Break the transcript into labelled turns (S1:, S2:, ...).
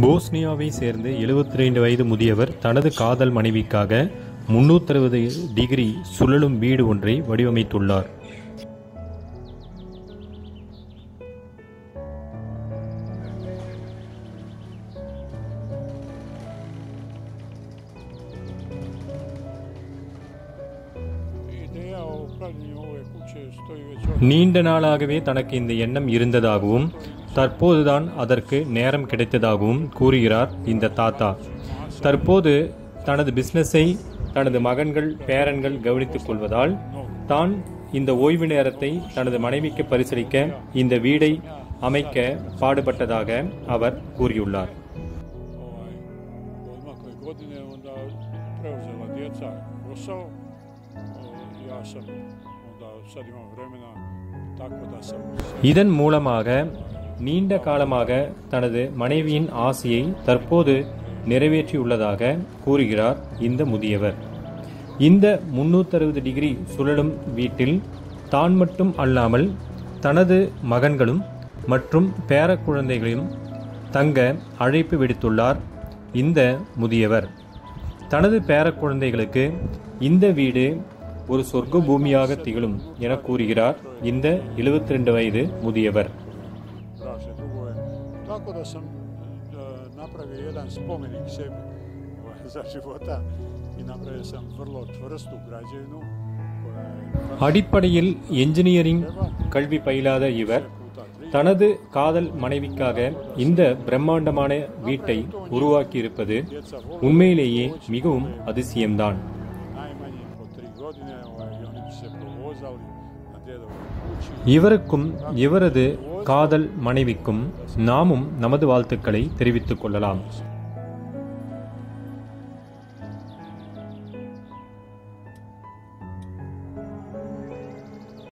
S1: போஸ்னியாவை சேர்ந்த 72 வயது முதியவர் தனது காதல் மனைவிக்காக 360 டிகிரி சுழலும் வீடு ஒன்றை வடிவமைத்துள்ளார். நீண்ட நாளாகவே தனக்கு இந்த எண்ணம் இருந்ததாகவும் தற்போதுதான் அதற்கு நேரம் கிடைத்ததாகவும் கூறுகிறார் இந்த தாத்தா. தற்போது தனது பிஸ்னஸை தனது மகன்கள் பேரன்கள் கவனித்துக் கொள்வதால் தான் இந்த ஓய்வு நேரத்தை தனது மனைவிக்கு பரிசளிக்க இந்த வீடை அமைக்க பாடுபட்டதாக அவர் கூறியுள்ளார். இதன் மூலமாக நீண்ட காலமாக தனது மனைவியின் ஆசையை தற்போது நிறைவேற்றியுள்ளதாக கூறுகிறார் இந்த முதியவர் இந்த 360 டிகிரி சுழலும் வீட்டில் தான் மட்டும் அல்லாமல் தனது மகன்களும் மற்றும் பேரக்குழந்தைகளையும் தங்க அழைப்பு விடுத்துள்ளார் இந்த முதியவர் தனது பேரக்குழந்தைகளுக்கு இந்த வீடு ஒரு சொர்க்க பூமியாக திகழும் என கூறுகிறார் இந்த 72 வயது முதியவர்.
S2: Tako da sam e, napravio jedan spomenik sebi za života i napravio sam vrlo čvrstu građevinu
S1: அடிப்படையில் என்ஜினியரிங் கல்வி பயிலாத இவர். தனது காதல் மனைவிக்காக இந்த பிரம்மாண்டமான வீட்டை உருவாக்கியிருப்பது உண்மையிலேயே மிகவும் அதிசயம்தான் இவருக்கும் இவரது காதல் மனைவிக்கும் நாமும் நமது வாழ்த்துக்களை தெரிவித்துக் கொள்ளலாம்